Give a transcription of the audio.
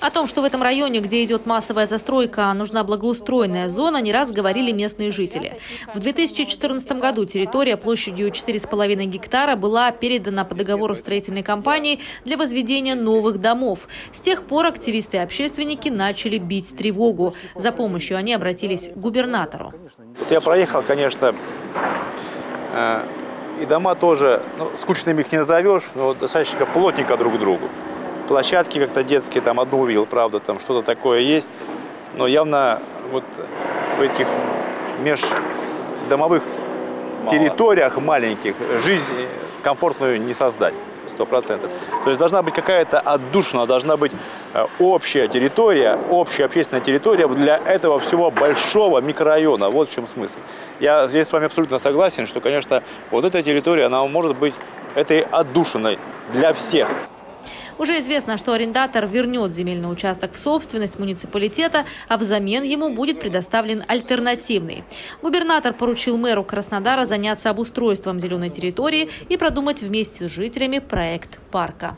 О том, что в этом районе, где идет массовая застройка, нужна благоустроенная зона, не раз говорили местные жители. В 2014 году территория площадью 4,5 гектара была передана по договору строительной компании для возведения новых домов. С тех пор активисты и общественники начали бить тревогу. За помощью они обратились к губернатору. Вот я проехал, конечно, э, и дома тоже, ну, скучными их не назовешь, но достаточно плотненько друг к другу площадки как-то детские, там одну увидел, правда, там что-то такое есть. Но явно вот в этих междомовых Мало. территориях маленьких жизнь комфортную не создать сто процентов. То есть должна быть какая-то отдушина, должна быть э, общая территория, общая общественная территория для этого всего большого микрорайона. Вот в чем смысл. Я здесь с вами абсолютно согласен, что, конечно, вот эта территория, она может быть этой отдушиной для всех. Уже известно, что арендатор вернет земельный участок в собственность муниципалитета, а взамен ему будет предоставлен альтернативный. Губернатор поручил мэру Краснодара заняться обустройством зеленой территории и продумать вместе с жителями проект парка.